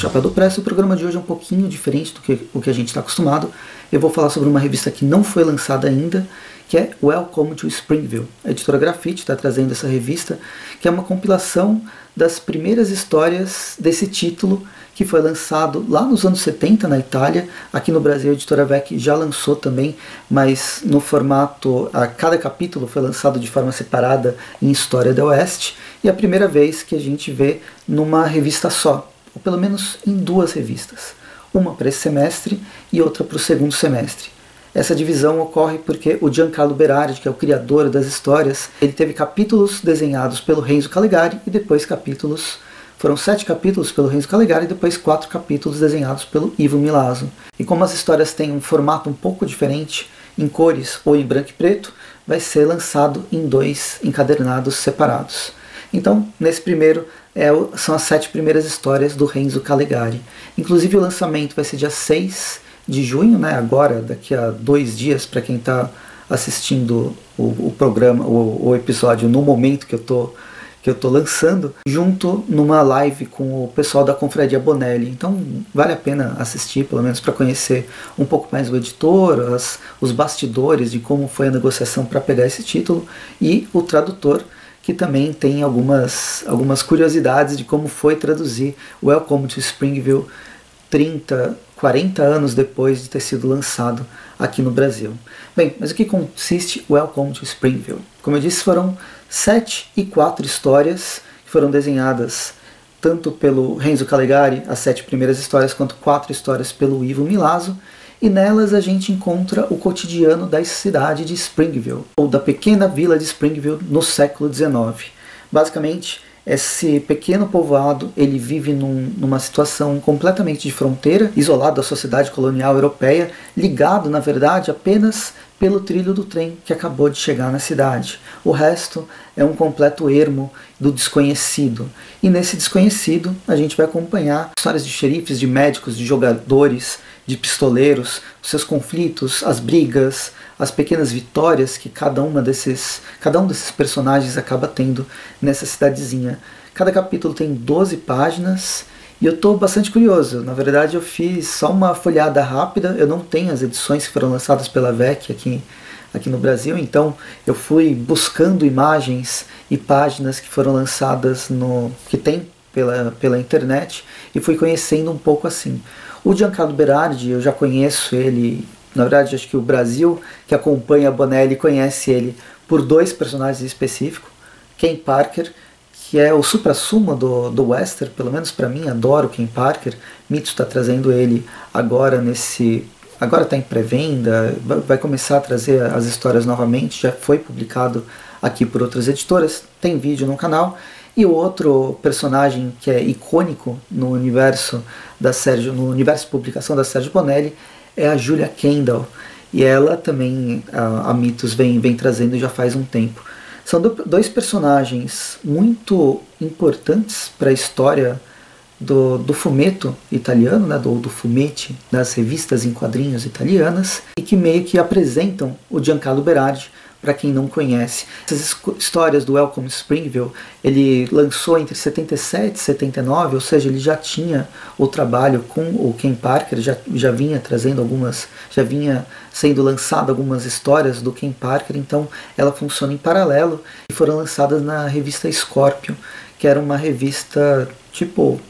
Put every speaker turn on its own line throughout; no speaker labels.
Chapéu do Press. O programa de hoje é um pouquinho diferente do que o que a gente está acostumado. Eu vou falar sobre uma revista que não foi lançada ainda, que é Welcome to Springville. A editora Grafite está trazendo essa revista, que é uma compilação das primeiras histórias desse título que foi lançado lá nos anos 70 na Itália. Aqui no Brasil a editora VEC já lançou também, mas no formato, a cada capítulo foi lançado de forma separada em História do Oeste, e é a primeira vez que a gente vê numa revista só, pelo menos em duas revistas, uma para esse semestre e outra para o segundo semestre. Essa divisão ocorre porque o Giancarlo Berardi, que é o criador das histórias, ele teve capítulos desenhados pelo Renzo Calegari e depois capítulos foram sete capítulos pelo Renzo Calegari e depois quatro capítulos desenhados pelo Ivo Milazzo. E como as histórias têm um formato um pouco diferente, em cores ou em branco e preto, vai ser lançado em dois encadernados separados. Então, nesse primeiro, é, são as sete primeiras histórias do Renzo Calegari. Inclusive, o lançamento vai ser dia 6 de junho, né, agora, daqui a dois dias, para quem está assistindo o, o programa, o, o, episódio no momento que eu estou que eu estou lançando, junto numa live com o pessoal da Confraria Bonelli. Então vale a pena assistir, pelo menos para conhecer um pouco mais o editor, as, os bastidores de como foi a negociação para pegar esse título e o tradutor que também tem algumas, algumas curiosidades de como foi traduzir Welcome to Springville 30, 40 anos depois de ter sido lançado aqui no Brasil. Bem, mas o que consiste Welcome to Springville? Como eu disse, foram sete e quatro histórias que foram desenhadas tanto pelo Renzo Calegari, as sete primeiras histórias, quanto quatro histórias pelo Ivo Milazzo, e nelas a gente encontra o cotidiano da cidade de Springville, ou da pequena vila de Springville no século XIX. Basicamente, esse pequeno povoado ele vive num, numa situação completamente de fronteira, isolado da sociedade colonial europeia, ligado, na verdade, apenas pelo trilho do trem que acabou de chegar na cidade. O resto é um completo ermo do desconhecido. E nesse desconhecido a gente vai acompanhar histórias de xerifes, de médicos, de jogadores, de pistoleiros, os seus conflitos, as brigas, as pequenas vitórias que cada uma desses, cada um desses personagens acaba tendo nessa cidadezinha. Cada capítulo tem 12 páginas e eu estou bastante curioso. Na verdade, eu fiz só uma folhada rápida. Eu não tenho as edições que foram lançadas pela VEC aqui, aqui no Brasil, então eu fui buscando imagens e páginas que foram lançadas no que tem pela, pela internet e fui conhecendo um pouco assim. O Giancarlo Berardi, eu já conheço ele na verdade, acho que o Brasil, que acompanha a Bonelli, conhece ele por dois personagens específicos. Ken Parker, que é o supra-sumo do, do western, pelo menos para mim, adoro Ken Parker. Mitsu está trazendo ele agora nesse... Agora está em pré-venda, vai começar a trazer as histórias novamente, já foi publicado aqui por outras editoras, tem vídeo no canal. E o outro personagem que é icônico no universo da Sérgio, no universo de publicação da Sérgio Bonelli é a Julia Kendall. E ela também, a, a Mitos vem, vem trazendo já faz um tempo. São do, dois personagens muito importantes para a história do, do fumetto italiano, né, do, do fumetti, das revistas em quadrinhos italianas, e que meio que apresentam o Giancarlo Berardi para quem não conhece. Essas histórias do Welcome Springville, ele lançou entre 77 e 79, ou seja, ele já tinha o trabalho com o Ken Parker, já, já vinha trazendo algumas, já vinha sendo lançado algumas histórias do Ken Parker, então ela funciona em paralelo e foram lançadas na revista Scorpio, que era uma revista tipo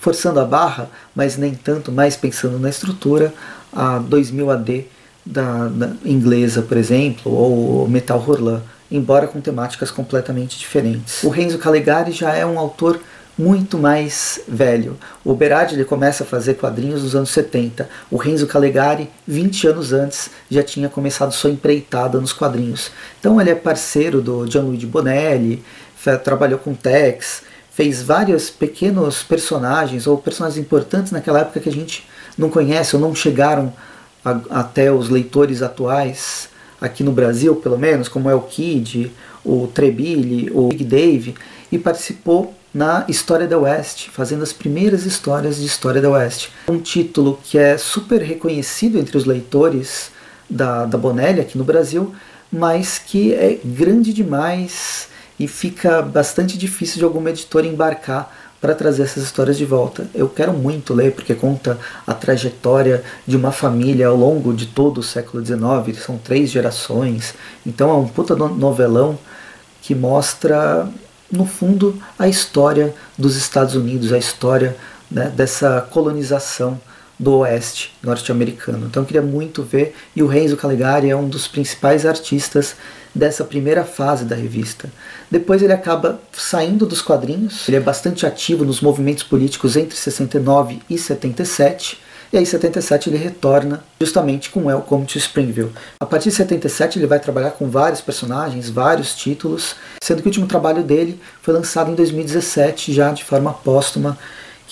forçando a barra, mas nem tanto, mais pensando na estrutura, a 2000 AD da, da inglesa, por exemplo, ou Metal Hurlan, embora com temáticas completamente diferentes. O Renzo Calegari já é um autor muito mais velho. O Berardi ele começa a fazer quadrinhos nos anos 70. O Renzo Calegari, 20 anos antes, já tinha começado sua empreitada nos quadrinhos. Então ele é parceiro do Gianluigi Bonelli, trabalhou com Tex, fez vários pequenos personagens ou personagens importantes naquela época que a gente não conhece ou não chegaram a, até os leitores atuais, aqui no Brasil pelo menos, como é o Kid, o Trebille, o Big Dave, e participou na História da Oeste, fazendo as primeiras histórias de História da Oeste. Um título que é super reconhecido entre os leitores da, da Bonelli aqui no Brasil, mas que é grande demais e fica bastante difícil de alguma editora embarcar para trazer essas histórias de volta. Eu quero muito ler porque conta a trajetória de uma família ao longo de todo o século XIX, são três gerações, então é um puta novelão que mostra, no fundo, a história dos Estados Unidos, a história né, dessa colonização do oeste norte-americano. Então eu queria muito ver, e o Renzo Caligari é um dos principais artistas dessa primeira fase da revista. Depois ele acaba saindo dos quadrinhos, ele é bastante ativo nos movimentos políticos entre 69 e 77, e aí em 77 ele retorna justamente com Welcome to Springville. A partir de 77 ele vai trabalhar com vários personagens, vários títulos, sendo que o último trabalho dele foi lançado em 2017 já de forma póstuma,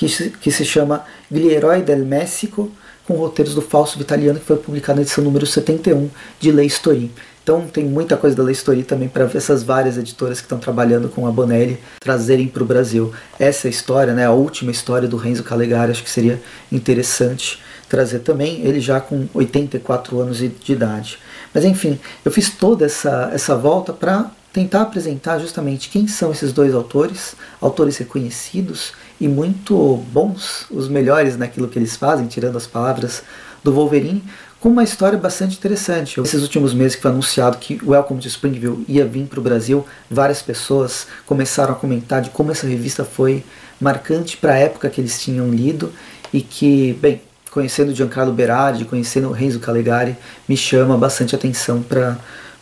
que se, que se chama Gli Eroi del México, com roteiros do Fausto Vitaliano, que foi publicado na edição número 71 de Lei Story. Então tem muita coisa da Lei Story também para essas várias editoras que estão trabalhando com a Bonelli trazerem para o Brasil. Essa história, né, a última história do Renzo Calegari, acho que seria interessante trazer também, ele já com 84 anos de idade. Mas enfim, eu fiz toda essa, essa volta para tentar apresentar justamente quem são esses dois autores, autores reconhecidos e muito bons, os melhores naquilo que eles fazem, tirando as palavras do Wolverine, com uma história bastante interessante. Esses últimos meses que foi anunciado que Welcome to Springville ia vir para o Brasil, várias pessoas começaram a comentar de como essa revista foi marcante para a época que eles tinham lido e que, bem, conhecendo Giancarlo Berardi, conhecendo Renzo Calegari, me chama bastante atenção para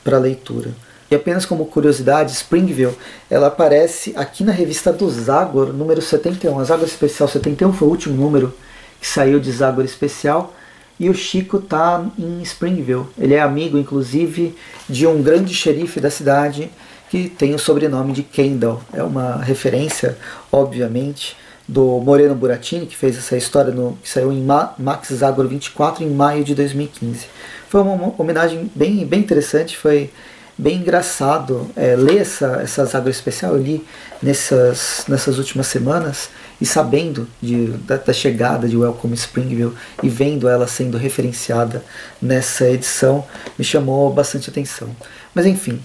a leitura. E apenas como curiosidade, Springville, ela aparece aqui na revista do Zagor, número 71. A Zagor Especial 71 foi o último número que saiu de Zagor Especial e o Chico tá em Springville. Ele é amigo, inclusive, de um grande xerife da cidade que tem o sobrenome de Kendall. É uma referência, obviamente, do Moreno Buratini, que fez essa história no, que saiu em Ma Max Zagor 24 em maio de 2015. Foi uma homenagem bem, bem interessante, foi bem engraçado é, ler essa, essa Zagor especial. Eu li nessas, nessas últimas semanas e sabendo de, da, da, chegada de Welcome Springville e vendo ela sendo referenciada nessa edição, me chamou bastante atenção. Mas enfim,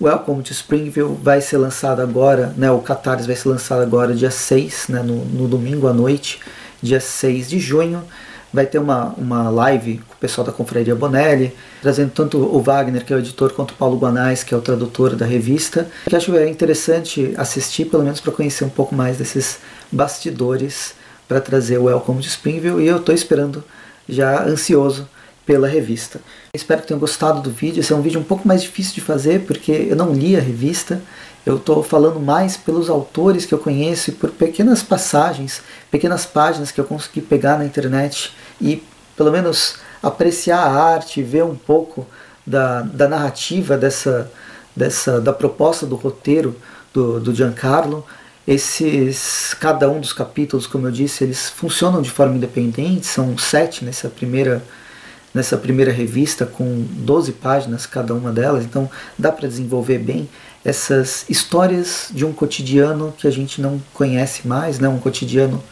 Welcome to Springville vai ser lançado agora, né, o Catarse vai ser lançado agora dia 6, né, no, no domingo à noite, dia 6 de junho vai ter uma, uma live com o pessoal da Confraria Bonelli, trazendo tanto o Wagner, que é o editor, quanto o Paulo Guanais, que é o tradutor da revista, que acho é interessante assistir, pelo menos para conhecer um pouco mais desses bastidores para trazer o Welcome to Springville, e eu estou esperando, já ansioso, pela revista. Espero que tenham gostado do vídeo. Esse é um vídeo um pouco mais difícil de fazer porque eu não li a revista, eu estou falando mais pelos autores que eu conheço e por pequenas passagens, pequenas páginas que eu consegui pegar na internet e pelo menos apreciar a arte, ver um pouco da, da narrativa dessa, dessa, da proposta do roteiro do, do Giancarlo. Esses, cada um dos capítulos, como eu disse, eles funcionam de forma independente, são sete nessa primeira nessa primeira revista com 12 páginas cada uma delas, então dá para desenvolver bem essas histórias de um cotidiano que a gente não conhece mais, né? um cotidiano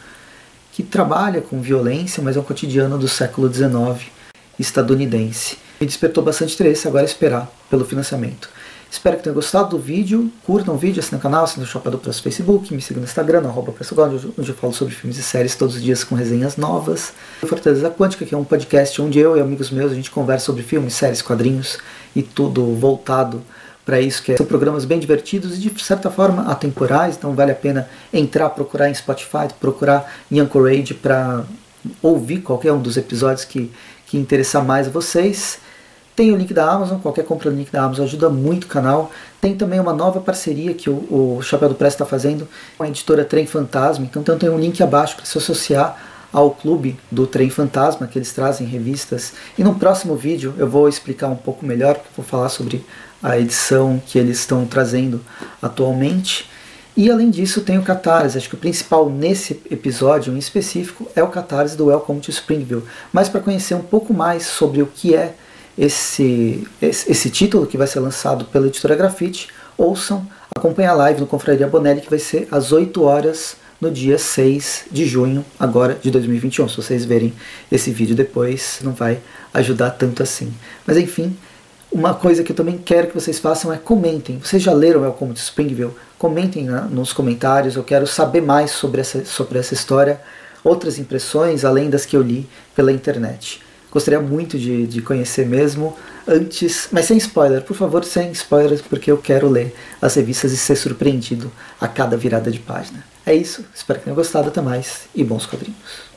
que trabalha com violência, mas é um cotidiano do século XIX estadunidense. Me despertou bastante interesse, agora esperar pelo financiamento. Espero que tenham gostado do vídeo. Curtam o vídeo, assinem o canal, assinem o Shopador Press Facebook, me sigam no Instagram, arroba onde eu falo sobre filmes e séries todos os dias com resenhas novas. Fortaleza Quântica, que é um podcast onde eu e amigos meus a gente conversa sobre filmes, séries, quadrinhos e tudo voltado para isso, que são programas bem divertidos e de certa forma atemporais, então vale a pena entrar, procurar em Spotify, procurar em Anchorage para ouvir qualquer um dos episódios que, que interessar mais a vocês. Tem o link da Amazon, qualquer compra do link da Amazon ajuda muito o canal. Tem também uma nova parceria que o, o Chapéu do Press está fazendo com a editora Trem Fantasma. Então, então tem um link abaixo para se associar ao clube do Trem Fantasma, que eles trazem revistas. E no próximo vídeo eu vou explicar um pouco melhor, vou falar sobre a edição que eles estão trazendo atualmente. E além disso tem o Catarse, acho que o principal nesse episódio em específico é o Catarse do Welcome to Springville. Mas para conhecer um pouco mais sobre o que é esse, esse, esse, título que vai ser lançado pela editora Grafite, ouçam, acompanhem a live no Confraria Bonelli que vai ser às 8 horas no dia 6 de junho, agora de 2021. Se vocês verem esse vídeo depois, não vai ajudar tanto assim. Mas enfim, Uma coisa que eu também quero que vocês façam é comentem. Vocês já leram Welcome to Springville? Comentem né, nos comentários. Eu quero saber mais sobre essa, sobre essa história, outras impressões além das que eu li pela internet. Gostaria muito de, de conhecer mesmo antes, mas sem spoiler, por favor, sem spoilers, porque eu quero ler as revistas e ser surpreendido a cada virada de página. É isso, espero que tenham gostado, até mais e bons quadrinhos.